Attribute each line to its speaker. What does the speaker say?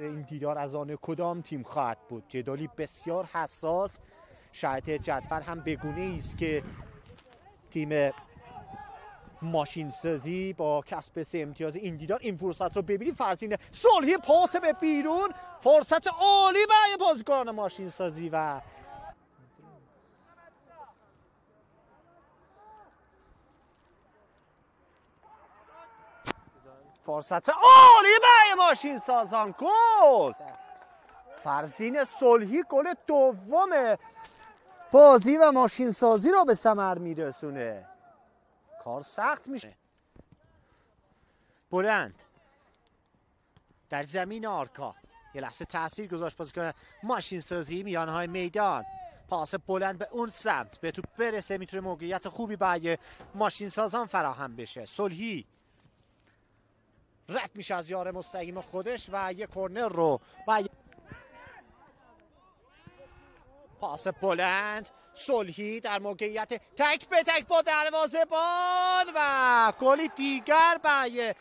Speaker 1: این دیدار از آن کدام تیم خواهد بود؟ جدالی بسیار حساس. شاید جدول هم بگونه است که تیم ماشین سازی با کسب سه امتیاز این دیدار این فرصت رو ببینید فرزین صلحی پاس به بیرون. فرصت عالی برای بازیکنان ماشین سازی و فرصت عالی ماشین سازان گل! فرزین صلحی گل دوم بازی و ماشین سازی رو به ثمر میرسونه. کار سخت میشه. بلند. در زمین آرکا. یه لحظه تاثیر گذاشت بازی کنه. ماشین سازی میانهای میدان. پاس بلند به اون سمت. به تو برسه می‌تونه موقعیت خوبی برای ماشین سازان فراهم بشه. صلحی. رد میشه از یار مستقیم خودش و یه کرنر رو و پاس بلند صلحی در موقعیت تک به تک با دروازه بان و گلی دیگر برای